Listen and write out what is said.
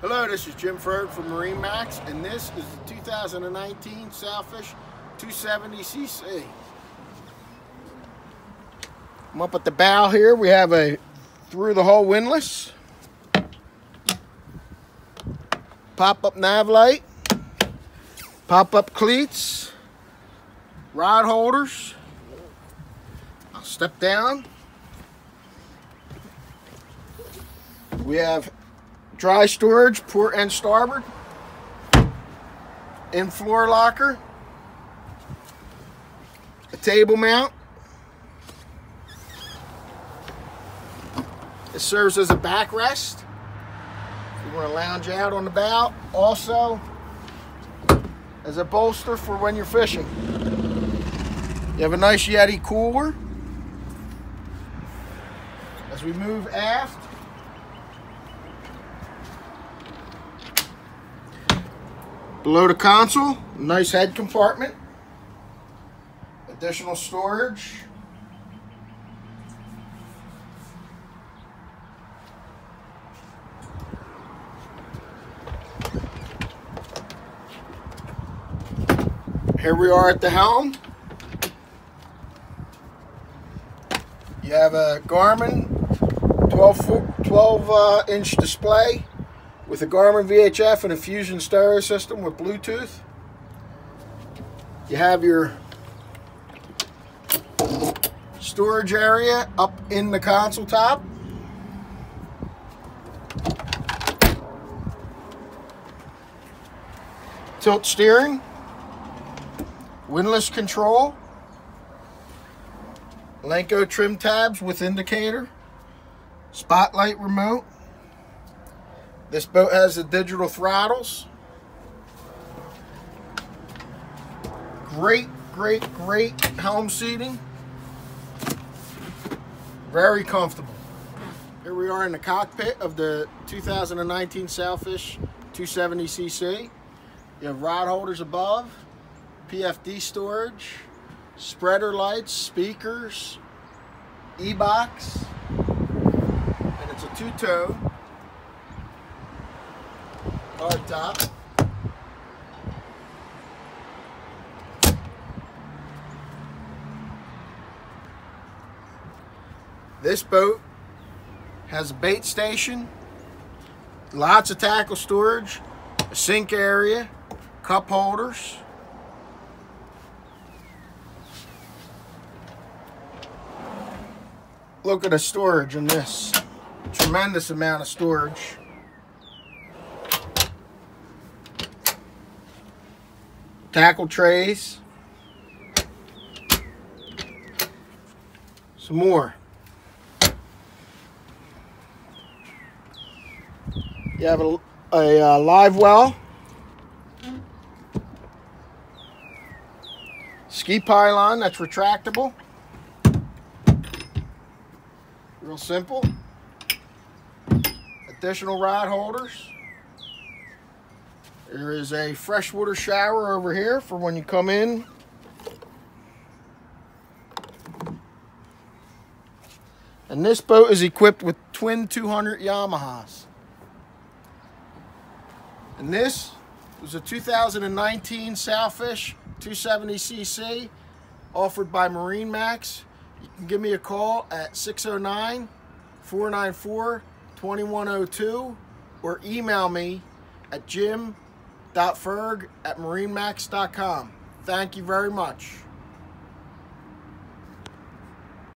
Hello, this is Jim Ferg from MarineMax, and this is the 2019 Sailfish 270cc. I'm up at the bow here. We have a through the hull windlass, pop-up nav light, pop-up cleats, rod holders. I'll step down. We have dry storage, port and starboard, in floor locker, a table mount. It serves as a backrest. If you want to lounge out on the bow. Also, as a bolster for when you're fishing. You have a nice Yeti cooler. As we move aft, Below the console, nice head compartment. Additional storage. Here we are at the helm. You have a Garmin 12, 12 uh, inch display with a Garmin VHF and a Fusion stereo system with Bluetooth. You have your storage area up in the console top. Tilt steering, windlass control, Lenco trim tabs with indicator, spotlight remote, this boat has the digital throttles. Great, great, great helm seating. Very comfortable. Here we are in the cockpit of the 2019 Sailfish 270cc. You have rod holders above, PFD storage, spreader lights, speakers, e-box, and it's a two-toe hard top. This boat has a bait station, lots of tackle storage, a sink area, cup holders. Look at the storage in this. Tremendous amount of storage. Tackle trays, some more. You have a, a uh, live well, ski pylon that's retractable, real simple, additional rod holders. There is a freshwater shower over here for when you come in. And this boat is equipped with twin 200 Yamahas. And this was a 2019 Sailfish 270cc offered by MarineMax. You can give me a call at 609 494 2102 or email me at jim ferg at marinemax.com. Thank you very much.